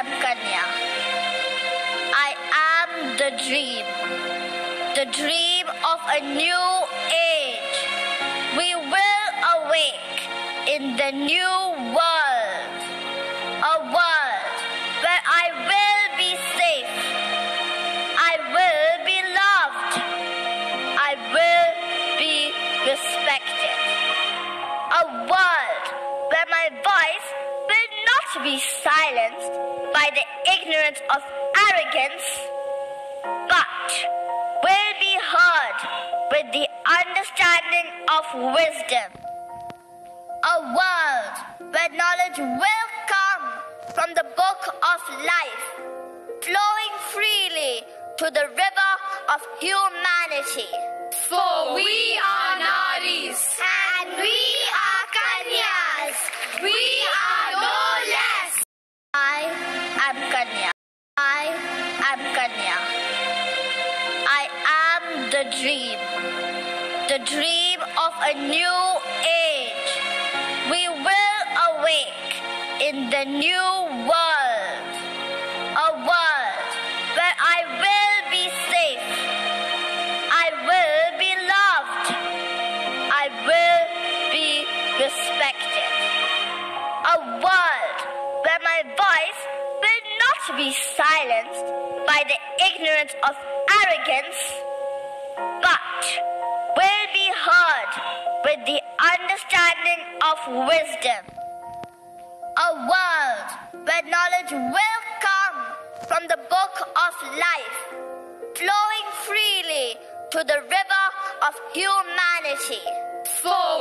am Kanya. I am the dream, the dream of a new age. We will awake in the new world, a world where I will be safe, I will be loved, I will be respected. A world where my voice be silenced by the ignorance of arrogance, but will be heard with the understanding of wisdom. A world where knowledge will come from the book of life, flowing freely to the river of humanity. For we are Naris. And we are Kanyas. We are no less. I am Kanya. I am Kanya. I am the dream. The dream of a new age. We will awake in the new world. A world where I will be safe. I will be loved. I will be respected. Not be silenced by the ignorance of arrogance, but will be heard with the understanding of wisdom. A world where knowledge will come from the book of life, flowing freely to the river of humanity. For